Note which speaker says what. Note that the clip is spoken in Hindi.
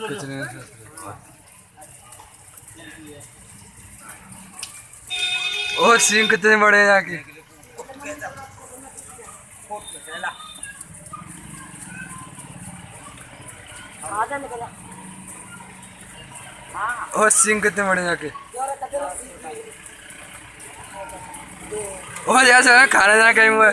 Speaker 1: कुछ नहीं ओ सिंह कितने बड़े हैं की ओ सिंह कितने बड़े हैं यहाँ के ओ जैसे खाने जाना कहीं हुआ